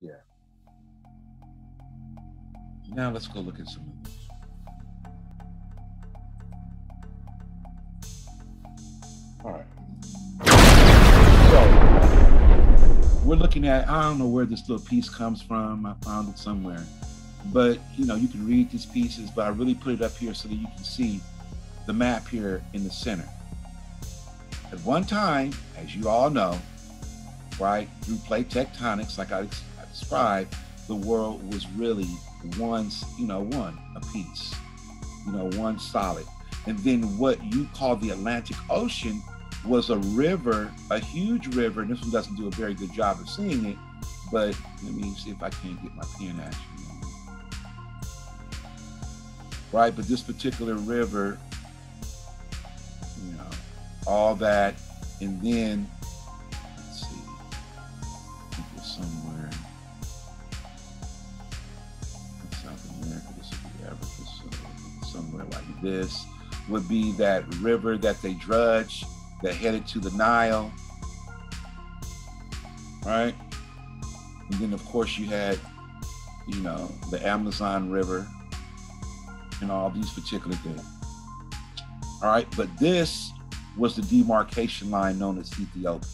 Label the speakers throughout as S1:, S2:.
S1: Yeah. Now let's go look at some of these. All right. So we're looking at, I don't know where this little piece comes from. I found it somewhere. But you know, you can read these pieces, but I really put it up here so that you can see the map here in the center. At one time, as you all know, right, through plate tectonics, like I described, the world was really one, you know, one a piece, you know, one solid. And then what you call the Atlantic Ocean was a river, a huge river. And this one doesn't do a very good job of seeing it, but let me see if I can't get my pen actually. Right, but this particular river, you know, all that, and then this would be that river that they drudge that headed to the Nile, right? And then, of course, you had, you know, the Amazon River and all these particular things. All right, but this was the demarcation line known as Ethiopia.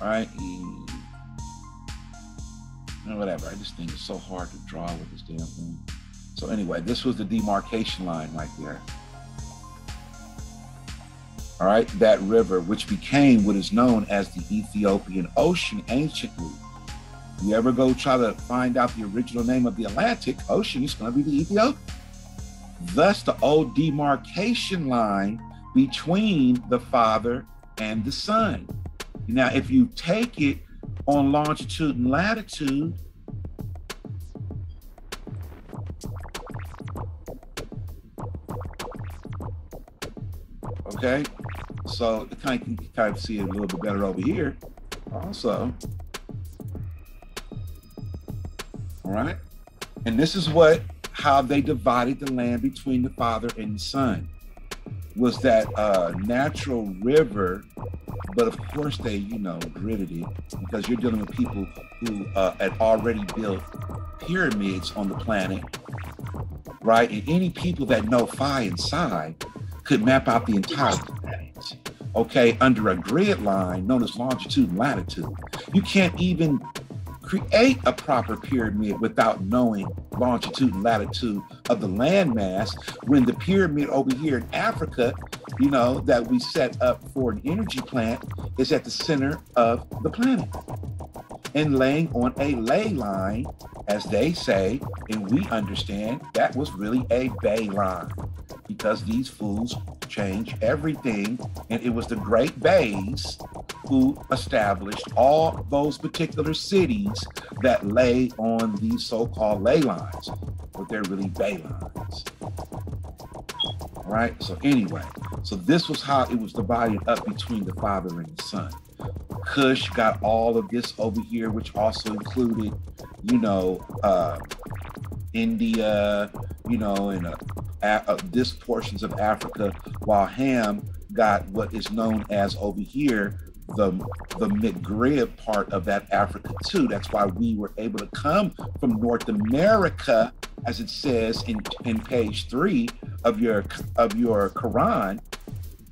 S1: All right, and whatever. I just think it's so hard to draw with this damn thing. So anyway, this was the demarcation line right there all right, that river, which became what is known as the Ethiopian Ocean anciently. If You ever go try to find out the original name of the Atlantic Ocean, it's going to be the Ethiopian. Thus, the old demarcation line between the Father and the Son. Now, if you take it on longitude and latitude, okay, so kind of, you kind of see it a little bit better over here also. All right. And this is what, how they divided the land between the father and the son was that uh, natural river, but of course they, you know, gridded it because you're dealing with people who uh, had already built pyramids on the planet, right? And any people that know phi and psi could map out the entire planet, okay, under a grid line known as longitude and latitude. You can't even create a proper pyramid without knowing longitude and latitude of the landmass when the pyramid over here in Africa, you know, that we set up for an energy plant is at the center of the planet and laying on a ley line, as they say, and we understand that was really a Bey line because these fools change everything. And it was the Great Beys who established all those particular cities that lay on these so-called ley lines, but they're really Bey lines. Right? So anyway, so this was how it was divided up between the father and the son. Kush got all of this over here, which also included, you know, uh, India, you know, and uh, uh, this portions of Africa, while Ham got what is known as over here the the Maghreb part of that Africa too. That's why we were able to come from North America, as it says in in page three of your of your Quran.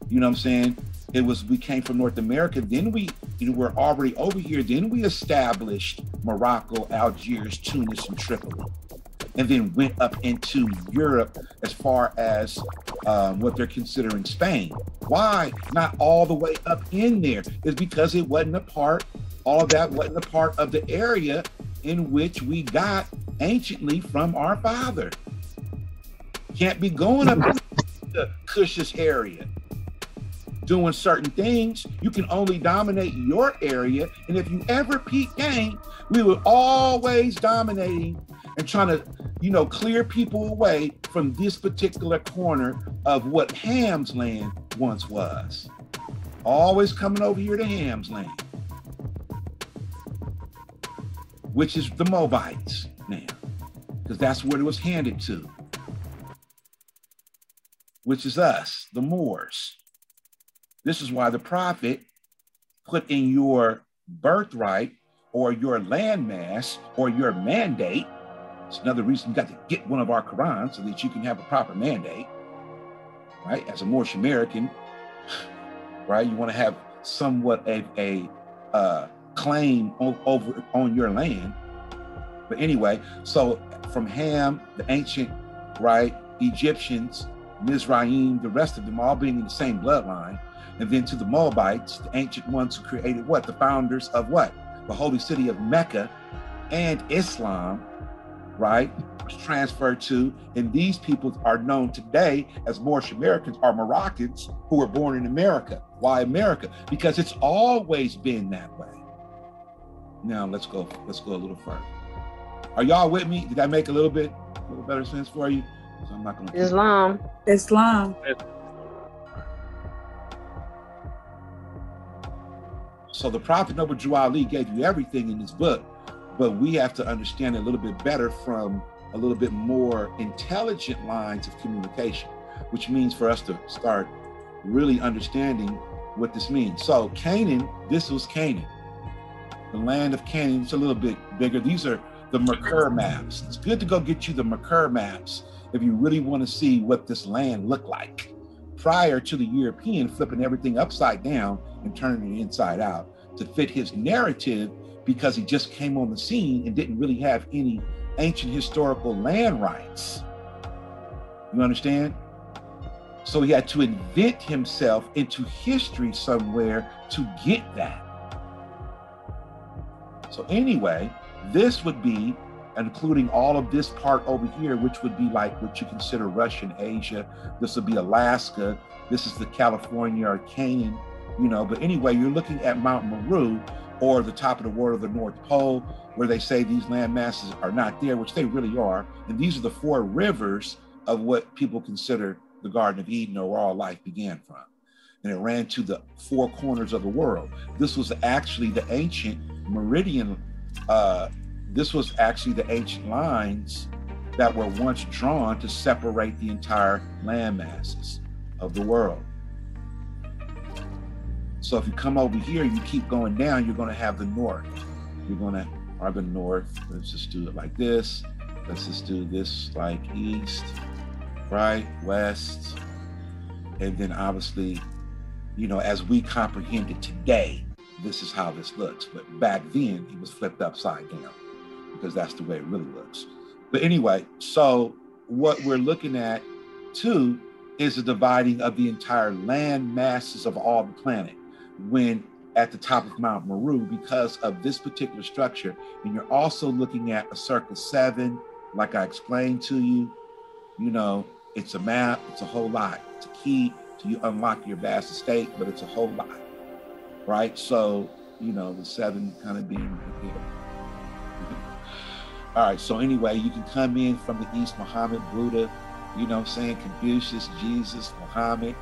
S1: You know what I'm saying? It was we came from North America. Then we you know, we're already over here. Then we established Morocco, Algiers, Tunis, and Tripoli and then went up into Europe as far as um, what they're considering Spain. Why not all the way up in there? Is because it wasn't a part, all of that wasn't a part of the area in which we got anciently from our father. Can't be going up the Cushish area doing certain things. You can only dominate your area. And if you ever peak game, we were always dominating and trying to, you know, clear people away from this particular corner of what Ham's land once was. Always coming over here to Ham's land, which is the Moabites now, because that's what it was handed to, which is us, the Moors. This is why the prophet put in your birthright or your landmass or your mandate. It's another reason you got to get one of our Qurans so that you can have a proper mandate, right? As a Moorish American, right? You want to have somewhat of a uh, claim over on your land. But anyway, so from Ham, the ancient, right, Egyptians, Mizraim, the rest of them all being in the same bloodline, and then to the Moabites, the ancient ones who created what? The founders of what? The holy city of Mecca and Islam, right? Was transferred to, and these people are known today as Moorish Americans or Moroccans who were born in America. Why America? Because it's always been that way. Now let's go. Let's go a little further. Are y'all with me? Did that make a little bit, a little better sense for you? So I'm not
S2: going to. Islam.
S3: Islam.
S1: So the Prophet Noble Drew Ali gave you everything in this book, but we have to understand a little bit better from a little bit more intelligent lines of communication, which means for us to start really understanding what this means. So Canaan, this was Canaan, the land of Canaan. It's a little bit bigger. These are the Merkur maps. It's good to go get you the Merkur maps if you really want to see what this land looked like prior to the European flipping everything upside down and turning it inside out to fit his narrative because he just came on the scene and didn't really have any ancient historical land rights. You understand? So he had to invent himself into history somewhere to get that. So, anyway, this would be including all of this part over here, which would be like what you consider Russian Asia. This would be Alaska. This is the California or Canaan, you know. But anyway, you're looking at Mount Meru or the top of the world of the North Pole, where they say these land masses are not there, which they really are. And these are the four rivers of what people consider the Garden of Eden or where all life began from. And it ran to the four corners of the world. This was actually the ancient meridian uh, this was actually the ancient lines that were once drawn to separate the entire land masses of the world. So if you come over here, and you keep going down, you're going to have the north. You're going to are the north. Let's just do it like this. Let's just do this like east, right, west, and then obviously, you know, as we comprehend it today, this is how this looks. But back then, it was flipped upside down because that's the way it really looks. But anyway, so what we're looking at too is the dividing of the entire land masses of all the planet when at the top of Mount Meru because of this particular structure. And you're also looking at a circle seven, like I explained to you. You know, it's a map, it's a whole lot. It's a key to you unlock your vast estate, but it's a whole lot. Right? So, you know, the seven kind of being right here. All right, so anyway, you can come in from the East, Muhammad, Buddha, you know I'm saying, Confucius, Jesus, Muhammad,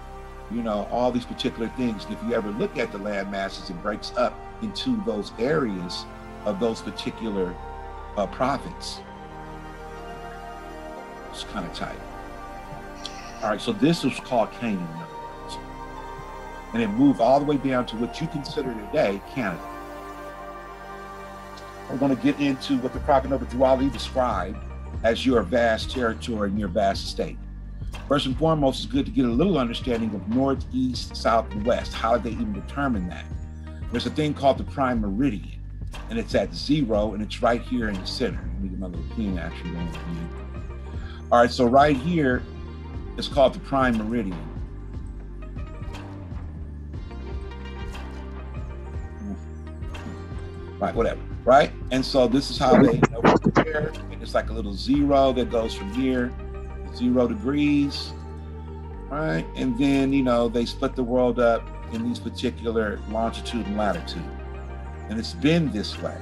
S1: you know, all these particular things. If you ever look at the land masses, it breaks up into those areas of those particular uh, prophets. It's kind of tight. All right, so this was called Canaan, and it moved all the way down to what you consider today Canada. We're going to get into what the Prophet Noble Drew described as your vast territory and your vast estate. First and foremost, it's good to get a little understanding of north, east, south, and west. How did they even determine that? There's a thing called the prime meridian, and it's at zero, and it's right here in the center. Let me get my little pen actually All right, so right here, it's called the prime meridian. Right, whatever right? And so this is how they you know, prepare. It's like a little zero that goes from here, zero degrees, right? And then, you know, they split the world up in these particular longitude and latitude. And it's been this way.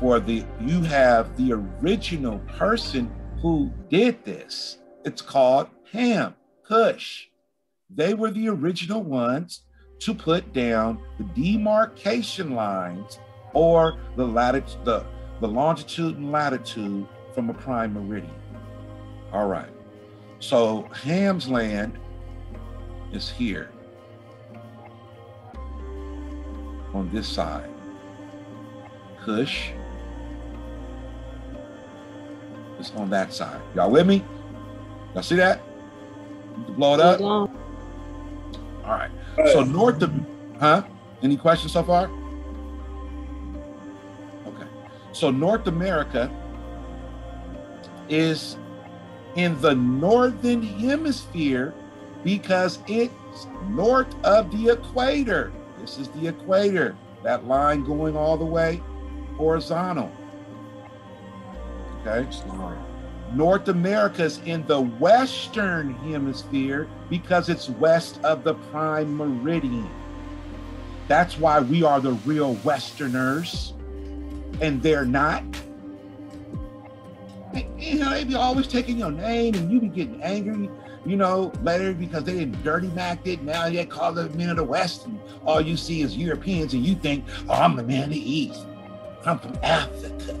S1: For the, you have the original person who did this. It's called Ham, Cush. They were the original ones to put down the demarcation lines or the latitude, the, the longitude and latitude from a prime meridian. All right. So Ham's land is here on this side. Cush is on that side. Y'all with me? Y'all see that? Blow it up. All right. So north of, huh? Any questions so far? Okay. So North America is in the northern hemisphere because it's north of the equator. This is the equator, that line going all the way horizontal. Okay. North America is in the western hemisphere because it's west of the prime meridian. That's why we are the real Westerners and they're not. You know, they be always taking your name and you be getting angry, you know, later because they didn't dirty macked it. Now they call the men of the West and all you see is Europeans and you think, oh, I'm the man of the East. I'm from Africa.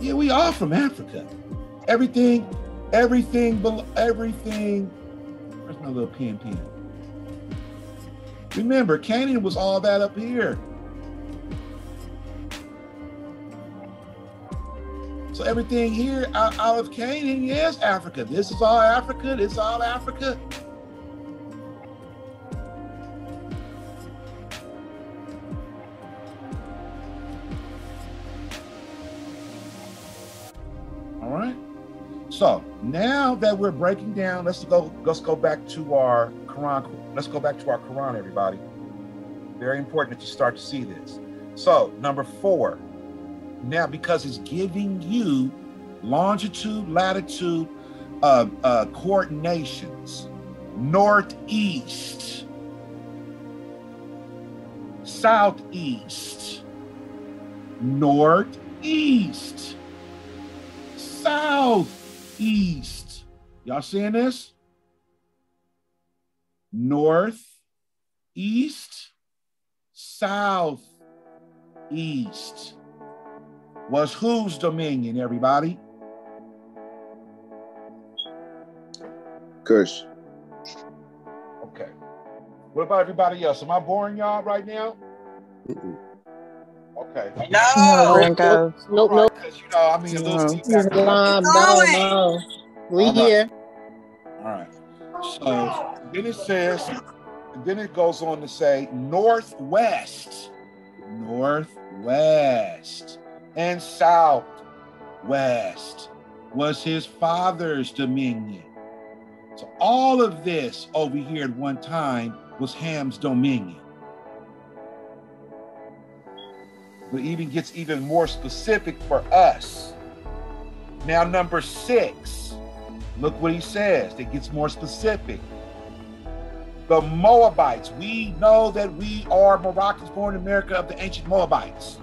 S1: Yeah, we are from Africa. Everything, everything, everything. Where's my little pen pen? Remember, Canaan was all that up here. So everything here out, of Canaan, yes, Africa. This is all Africa. This is all Africa. All right. So now that we're breaking down, let's go let's go back to our Quran. Let's go back to our Quran, everybody. Very important that you start to see this. So number four, now because it's giving you longitude, latitude, uh, uh, coordinations, northeast, southeast, northeast, southeast. Y'all seeing this? North, east, south, east was whose dominion, everybody?
S2: Cush.
S1: Okay. What about everybody else? Am I boring y'all right now? Mm-mm. Okay.
S3: No.
S4: No, nope, nope.
S1: Because you know, I mean, a little
S4: no. no, no, We All here.
S1: All right. So then it says, then it goes on to say northwest, northwest and southwest was his father's dominion. So all of this over here at one time was Ham's dominion. But even gets even more specific for us. Now, number six, look what he says. It gets more specific. The Moabites. We know that we are Moroccans born in America of the ancient Moabites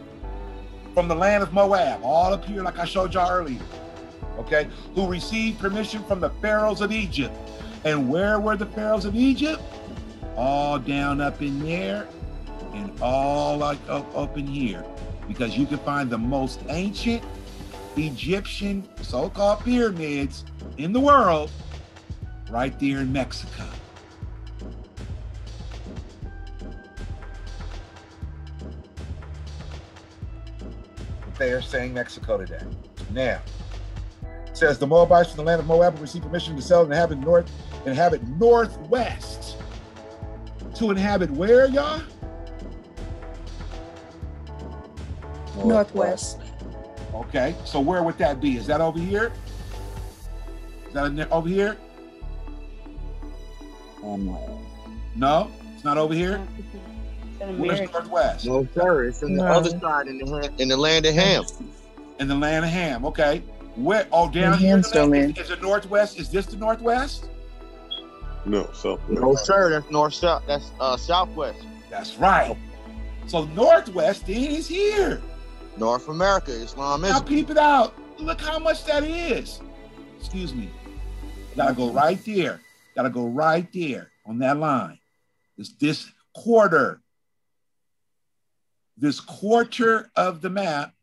S1: from the land of Moab, all up here, like I showed y'all earlier, okay, who received permission from the pharaohs of Egypt. And where were the pharaohs of Egypt? All down up in there and all like up, up in here, because you can find the most ancient Egyptian so-called pyramids in the world right there in Mexico. They are saying Mexico today. Now, says the Moabites from the land of Moab received permission to sell and inhabit north, inhabit northwest. To inhabit where, y'all?
S4: Northwest.
S1: Okay, so where would that be? Is that over here? Is that over here? Um, no, it's not over here. Where's Northwest?
S2: No, sir. It's in the no. other side in the in the land of Ham.
S1: In the land of Ham. Okay. Where? Oh, down here. Is, is it Northwest? Is this the Northwest?
S2: No, so no, sir. That's north south. That's uh southwest.
S1: That's right. So Northwest then is here.
S2: North America, Islam is.
S1: Now keep it out. Look how much that is. Excuse me. Gotta go right there. Gotta go right there on that line. It's this quarter this quarter of the map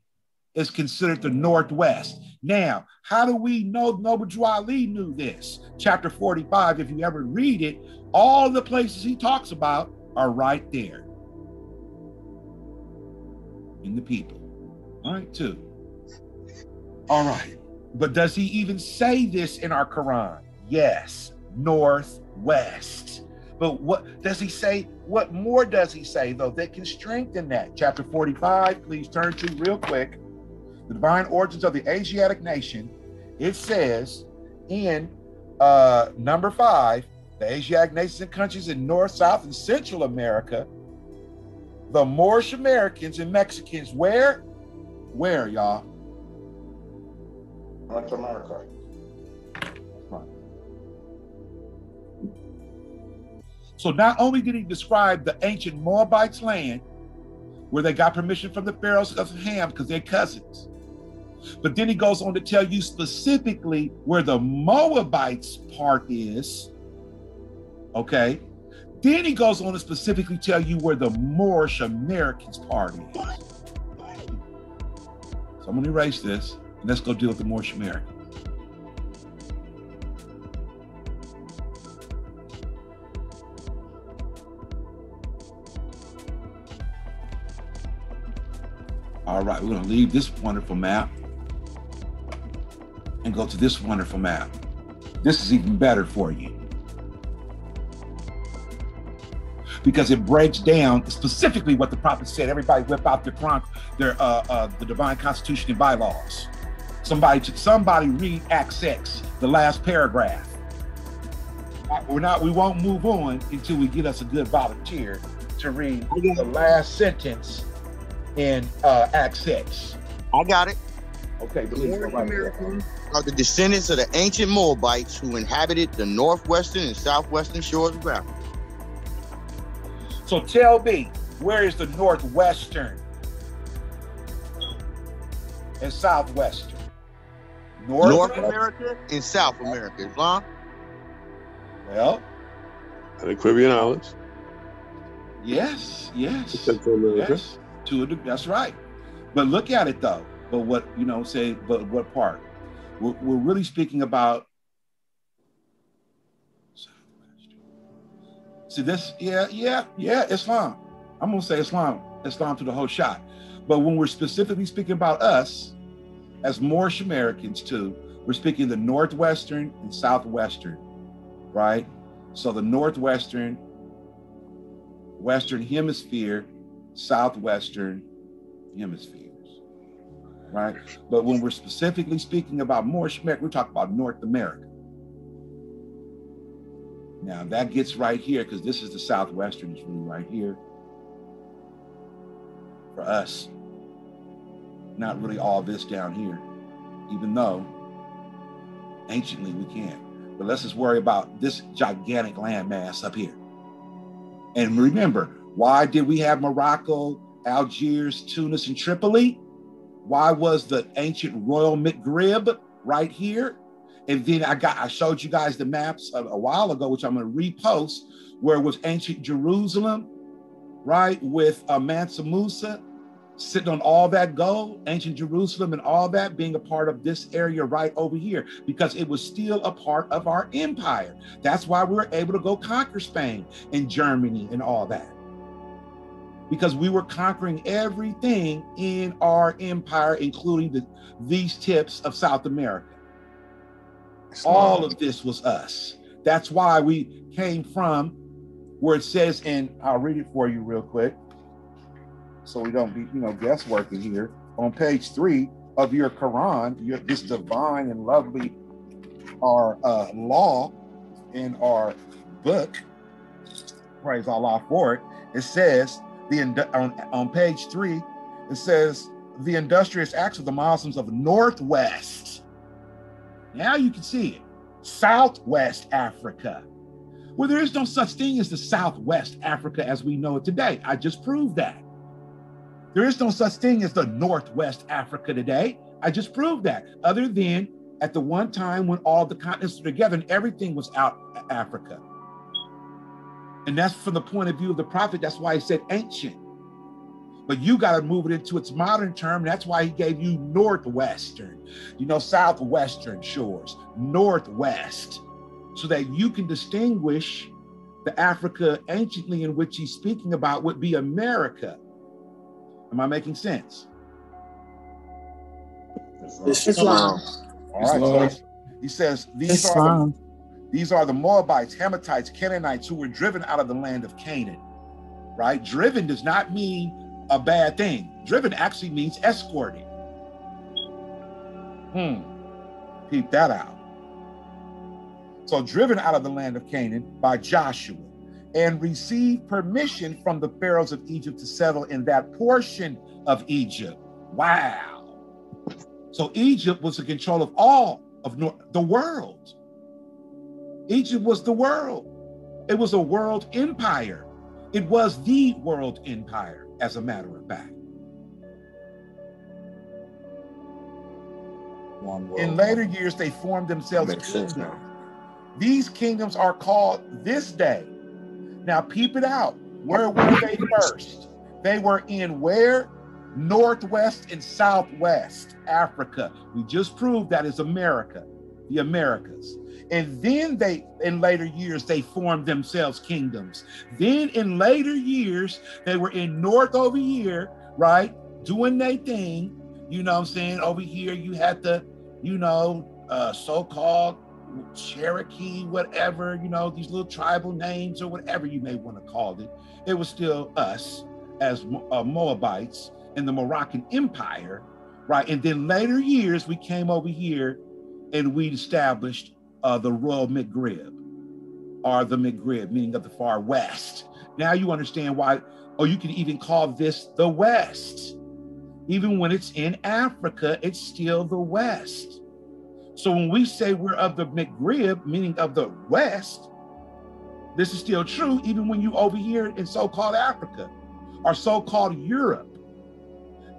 S1: is considered the Northwest. Now, how do we know Noble Ali knew this? Chapter 45, if you ever read it, all the places he talks about are right there in the people. Right, two. All right. But does he even say this in our Quran? Yes, northwest. But what does he say? What more does he say, though, that can strengthen that? Chapter 45, please turn to real quick. The divine origins of the Asiatic nation. It says in uh, number five, the Asiatic nations and countries in North, South, and Central America, the Moorish Americans and Mexicans, where? Where, y'all? North America. So not only did he describe the ancient Moabites land, where they got permission from the pharaohs of Ham because they're cousins, but then he goes on to tell you specifically where the Moabites part is. Okay. Then he goes on to specifically tell you where the Moorish Americans part is. So I'm going to erase this and let's go deal with the Moorish Americans. All right, we're going to leave this wonderful map and go to this wonderful map. This is even better for you. Because it breaks down specifically what the prophet said. Everybody whip out their their uh, uh, the divine constitution and bylaws. Somebody, somebody read Acts 6, the last paragraph. Uh, we're not. We won't move on until we get us a good volunteer to read the last sentence in uh, Acts 6.
S2: I got it.
S1: Okay, please go right
S2: are the descendants of the ancient Moabites who inhabited the northwestern and southwestern shores of Africa.
S1: So tell me, where is the northwestern and southwestern?
S2: North, North America and South America. Islam?
S1: Well,
S3: and the Caribbean islands.
S1: Yes, yes.
S3: Central America. Yes,
S1: to that's right. But look at it though. But what you know, say, but what part? We're, we're really speaking about. See this? Yeah, yeah, yeah. Islam. I'm gonna say Islam. Islam to the whole shot. But when we're specifically speaking about us as Moorish Americans too, we're speaking the northwestern and southwestern, right? So the northwestern, western hemisphere, southwestern hemispheres, right? But when we're specifically speaking about America, we're talking about North America. Now that gets right here because this is the southwestern, it's really right here for us. Not really all this down here, even though anciently we can. But let's just worry about this gigantic landmass up here. And remember, why did we have Morocco, Algiers, Tunis, and Tripoli? Why was the ancient royal Maghreb right here? And then I got I showed you guys the maps a, a while ago, which I'm going to repost, where was ancient Jerusalem, right, with uh, Mansa Musa sitting on all that gold, ancient Jerusalem, and all that being a part of this area right over here, because it was still a part of our empire. That's why we were able to go conquer Spain and Germany and all that because we were conquering everything in our empire, including the, these tips of South America. All of this was us. That's why we came from where it says, and I'll read it for you real quick, so we don't be, you know, guessworking here. On page three of your Quran, your this divine and lovely our uh, law in our book. Praise Allah for it. It says, the on, on page three, it says the industrious acts of the Muslims of Northwest. Now you can see it. Southwest Africa. Well, there is no such thing as the Southwest Africa as we know it today. I just proved that. There is no such thing as the Northwest Africa today. I just proved that. Other than at the one time when all the continents were together and everything was out uh, Africa. And that's from the point of view of the prophet. That's why he said ancient. But you got to move it into its modern term. That's why he gave you northwestern, you know, southwestern shores, northwest, so that you can distinguish the Africa anciently in which he's speaking about would be America. Am I making sense?
S4: Islam.
S1: All right. So he says these are the,
S4: Islam.
S1: These are the Moabites, Hamathites, Canaanites who were driven out of the land of Canaan. Right? Driven does not mean a bad thing. Driven actually means escorted. Hmm. Keep that out. So driven out of the land of Canaan by Joshua and received permission from the pharaohs of Egypt to settle in that portion of Egypt. Wow. So Egypt was in control of all of the world. Egypt was the world. It was a world empire. It was the world empire, as a matter of fact. In later years, they formed themselves kingdoms. These kingdoms are called this day. Now, peep it out. Where were they first? They were in where? Northwest and Southwest Africa. We just proved that is America, the Americas. And then they, in later years, they formed themselves kingdoms. Then in later years, they were in North over here, right? Doing their thing. You know what I'm saying? Over here, you had the, you know, uh, so-called Cherokee, whatever, you know, these little tribal names or whatever you may want to call it. It was still us as uh, Moabites in the Moroccan Empire, right? And then later years, we came over here and we established uh, the Royal Maghreb, or the Maghreb, meaning of the far west. Now you understand why, or you can even call this the West. Even when it's in Africa, it's still the West. So when we say we're of the Maghreb, meaning of the West, this is still true even when you over here in so-called Africa or so-called Europe.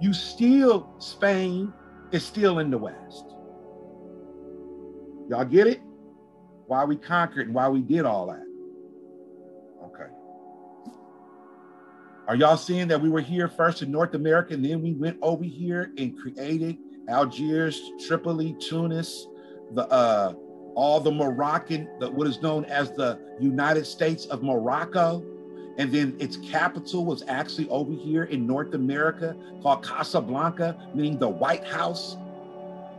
S1: You still, Spain is still in the West. Y'all get it? Why we conquered and why we did all that. Okay. Are y'all seeing that we were here first in North America and then we went over here and created Algiers, Tripoli, Tunis, the uh, all the Moroccan, the, what is known as the United States of Morocco, and then its capital was actually over here in North America called Casablanca, meaning the White House.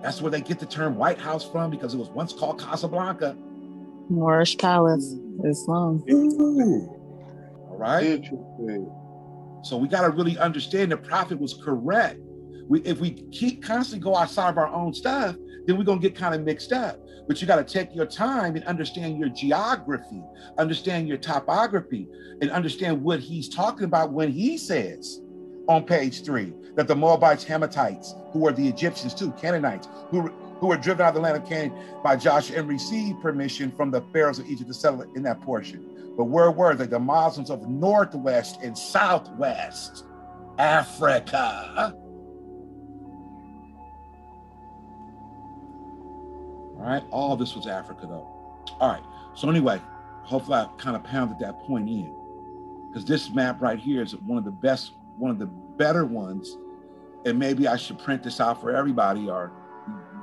S1: That's where they get the term White House from because it was once called Casablanca.
S4: Moorish Palace. Mm. Islam.
S1: All right.
S3: Interesting.
S1: So we got to really understand the prophet was correct. We, if we keep constantly go outside of our own stuff, then we're gonna get kind of mixed up. But you got to take your time and understand your geography, understand your topography, and understand what he's talking about when he says on page three that the Moabites, Hamathites, who were the Egyptians too, Canaanites, who who were driven out of the land of Canaan by Joshua and received permission from the pharaohs of Egypt to settle in that portion. But where were they? The Muslims of Northwest and Southwest Africa. All right, all this was Africa though. All right, so anyway, hopefully I kind of pounded that point in because this map right here is one of the best, one of the better ones. And maybe I should print this out for everybody or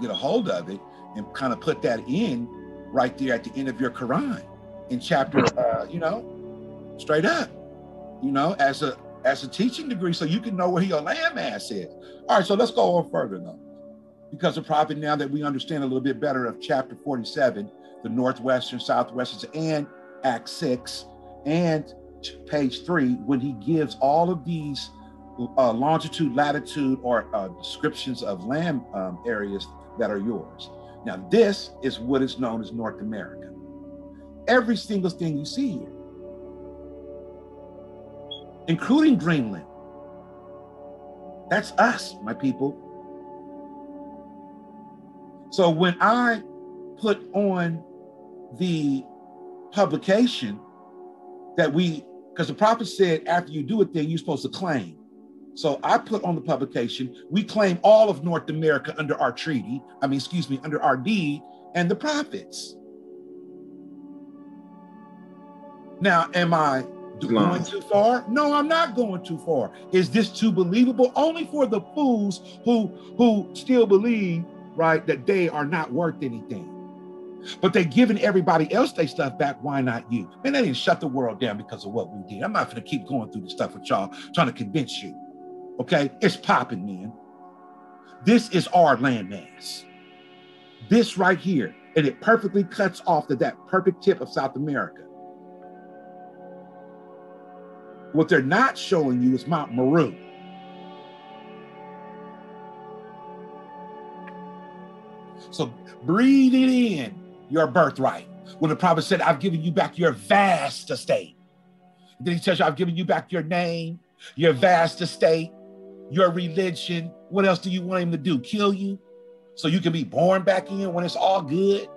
S1: get a hold of it and kind of put that in right there at the end of your Quran in chapter, uh, you know, straight up, you know, as a as a teaching degree, so you can know where your landmass is. All right, so let's go on further though, because the prophet now that we understand a little bit better of chapter 47, the northwestern, southwestern, and Act six, and page three, when he gives all of these uh, longitude, latitude, or uh, descriptions of land um, areas that are yours. Now, this is what is known as North America. Every single thing you see here, including Greenland, that's us, my people. So when I put on the publication that we, because the prophet said after you do it, then you're supposed to claim. So I put on the publication, we claim all of North America under our treaty, I mean, excuse me, under our deed and the prophets. Now, am I going too far? No, I'm not going too far. Is this too believable? Only for the fools who who still believe, right, that they are not worth anything. But they're giving everybody else their stuff back. Why not you? Man, they didn't shut the world down because of what we did. I'm not gonna keep going through the stuff with y'all, trying to convince you. Okay, it's popping, man. This is our landmass. This right here. And it perfectly cuts off to that perfect tip of South America. What they're not showing you is Mount Meru. So breathe it in, your birthright. When the prophet said, I've given you back your vast estate. Then he tells you, I've given you back your name, your vast estate, your religion. What else do you want him to do? Kill you? So you can be born back in when it's all good?